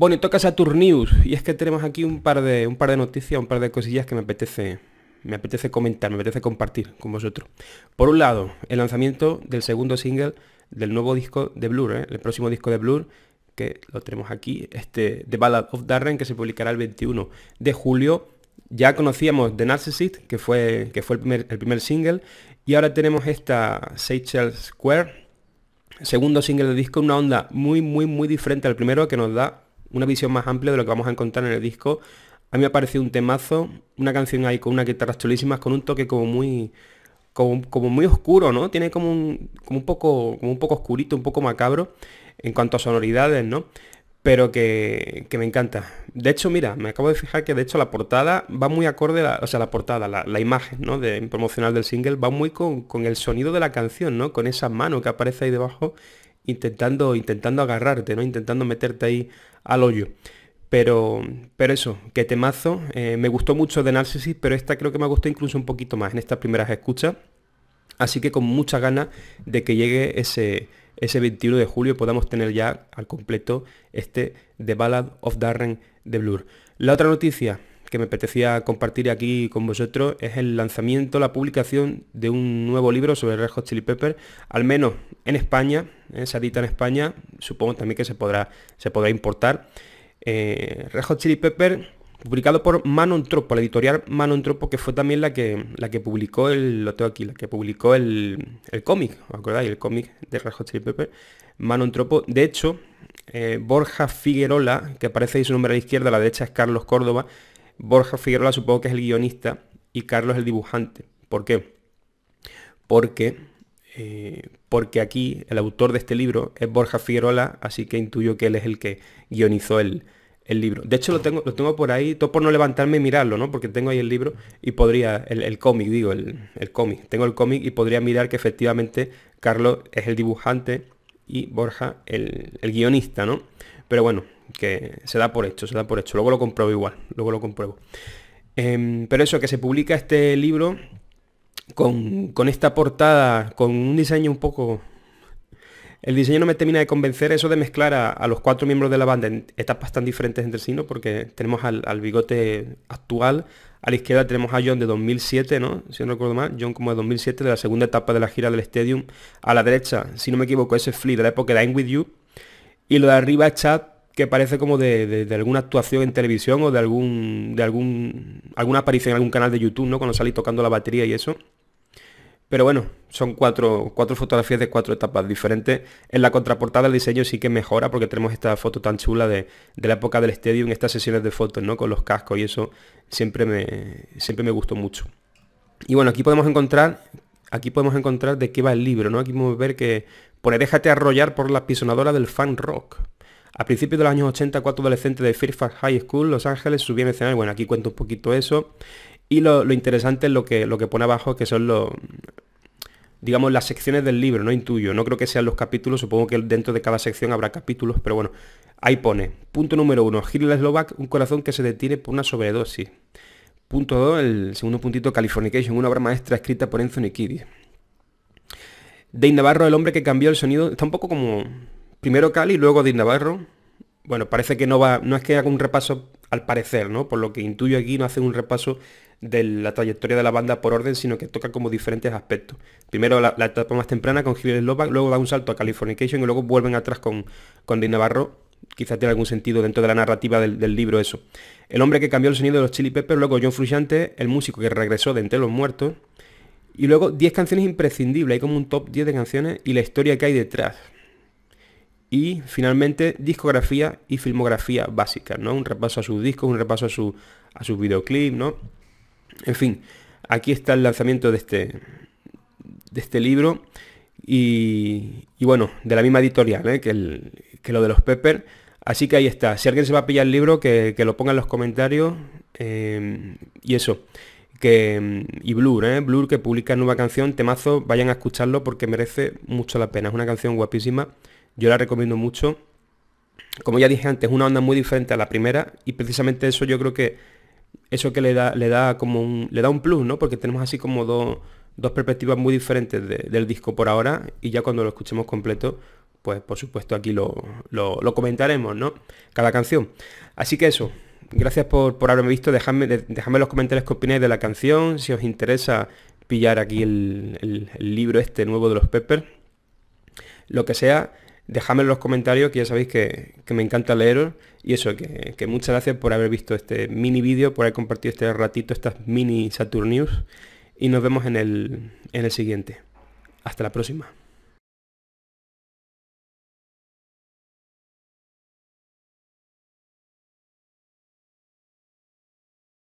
Bueno, y toca Saturn News. Y es que tenemos aquí un par de, un par de noticias, un par de cosillas que me apetece, me apetece comentar, me apetece compartir con vosotros. Por un lado, el lanzamiento del segundo single del nuevo disco de Blur, ¿eh? el próximo disco de Blur, que lo tenemos aquí, este The Ballad of Darren, que se publicará el 21 de julio. Ya conocíamos The Narcissist, que fue, que fue el, primer, el primer single, y ahora tenemos esta Seychelles Square, segundo single de disco, una onda muy, muy, muy diferente al primero, que nos da una visión más amplia de lo que vamos a encontrar en el disco. A mí me ha parecido un temazo, una canción ahí con una guitarra chulísimas, con un toque como muy, como, muy oscuro, ¿no? Tiene como un, como un poco, como un poco oscurito, un poco macabro en cuanto a sonoridades, ¿no? Pero que, me encanta. De hecho, mira, me acabo de fijar que de hecho la portada va muy acorde, o sea, la portada, la, imagen, ¿no? De, promocional del single va muy con, el sonido de la canción, ¿no? Con esa mano que aparece ahí debajo intentando, intentando agarrarte, ¿no? Intentando meterte ahí al hoyo. Pero, pero eso, que temazo. Eh, me gustó mucho de Narcissus, pero esta creo que me gustó incluso un poquito más en estas primeras escuchas. Así que con mucha ganas de que llegue ese, ese 21 de julio podamos tener ya al completo este The Ballad of Darren de Blur. La otra noticia que me apetecía compartir aquí con vosotros es el lanzamiento, la publicación de un nuevo libro sobre Red Hot Chili Pepper, al menos en España, ¿eh? se edita en España, supongo también que se podrá, se podrá importar. Eh, Red Hot Chili Pepper, publicado por Manon Tropo, la editorial Manon Tropo, que fue también la que, la que publicó el, lo tengo aquí, la que publicó el, el cómic, ¿os acordáis? El cómic de Red Hot Chili Pepper, Manon Tropo. De hecho, eh, Borja Figuerola, que aparece ahí su nombre a la izquierda, a la derecha es Carlos Córdoba, Borja Figueroa supongo que es el guionista y Carlos el dibujante. ¿Por qué? Porque, eh, porque aquí el autor de este libro es Borja Figueroa, así que intuyo que él es el que guionizó el, libro. De hecho lo tengo, lo tengo por ahí, todo por no levantarme y mirarlo, ¿no? Porque tengo ahí el libro y podría, el, cómic, digo, el, cómic. Tengo el cómic y podría mirar que efectivamente Carlos es el dibujante y Borja el, el guionista, ¿no? Pero bueno, que se da por hecho, se da por hecho. Luego lo compruebo igual, luego lo compruebo. Em, pero eso, que se publica este libro con, esta portada, con un diseño un poco... El diseño no me termina de convencer, eso de mezclar a, los cuatro miembros de la banda en etapas tan diferentes entre sí, ¿no? Porque tenemos al, bigote actual, a la izquierda tenemos a John de 2007, ¿no? Si no recuerdo mal, John como de 2007, de la segunda etapa de la gira del Stadium. A la derecha, si no me equivoco, ese es Flea de la época de I'm With You. Y lo de arriba es Chad que parece como de, alguna actuación en televisión o de algún de algún alguna aparición en algún canal de YouTube, ¿no? Cuando salí tocando la batería y eso. Pero bueno, son cuatro, cuatro fotografías de cuatro etapas diferentes. En la contraportada el diseño sí que mejora porque tenemos esta foto tan chula de, la época del estadio en estas sesiones de fotos, ¿no? Con los cascos y eso siempre me, siempre me gustó mucho. Y bueno, aquí podemos encontrar, aquí podemos encontrar de qué va el libro, ¿no? Aquí podemos ver que pone déjate arrollar por la pisonadora del fan rock. A principios de los años 80, cuatro adolescentes de Fairfax High School, Los Ángeles, subían al escenario. Bueno, aquí cuento un poquito eso. Y lo, interesante es lo que, lo que pone abajo, que son los, digamos, las secciones del libro, no intuyo. No creo que sean los capítulos, supongo que dentro de cada sección habrá capítulos, pero bueno, ahí pone. Punto número uno, Hitler Slovak, un corazón que se detiene por una sobredosis. Punto 2, el segundo puntito, Californication, una obra maestra escrita por Anthony Kiddie. Dave Navarro, el hombre que cambió el sonido, está un poco como primero Cali, luego Din Navarro. Bueno, parece que no va, no es que haga un repaso al parecer, ¿no? Por lo que intuyo aquí no hace un repaso de la trayectoria de la banda por orden, sino que toca como diferentes aspectos. Primero la, etapa más temprana con Gilles Slovak, luego da un salto a Californication y luego vuelven atrás con, con Navarro. Quizás tiene algún sentido dentro de la narrativa del, libro eso. El hombre que cambió el sonido de los Chili Peppers, luego John Frusciante, el músico que regresó de entre los muertos. Y luego 10 canciones imprescindibles, hay como un top 10 de canciones y la historia que hay detrás. Y finalmente discografía y filmografía básica, ¿no? Un repaso a sus discos, un repaso a su, a sus videoclips, ¿no? En fin, aquí está el lanzamiento de este, de este libro y, bueno, de la misma editorial ¿eh? que, el, que, lo de los Pepper. Así que ahí está. Si alguien se va a pillar el libro, que, lo ponga en los comentarios. Eh, y eso. Que, y Blur, ¿eh? Blur que publica nueva canción, temazo, vayan a escucharlo porque merece mucho la pena. Es una canción guapísima. Yo la recomiendo mucho. Como ya dije antes, es una onda muy diferente a la primera y precisamente eso yo creo que eso que le da, le da como un, le da un plus, ¿no? Porque tenemos así como dos, perspectivas muy diferentes del disco por ahora y ya cuando lo escuchemos completo, pues por supuesto aquí lo, comentaremos, ¿no? Cada canción. Así que eso, gracias por, haberme visto, dejadme, dejadme en los comentarios qué opináis de la canción, si os interesa pillar aquí el, libro este nuevo de los Peppers, lo que sea, dejadme en los comentarios, que ya sabéis que, me encanta leeros, y eso, que, que, muchas gracias por haber visto este mini vídeo, por haber compartido este ratito, estas mini Saturn News, y nos vemos en el, en el siguiente. Hasta la próxima.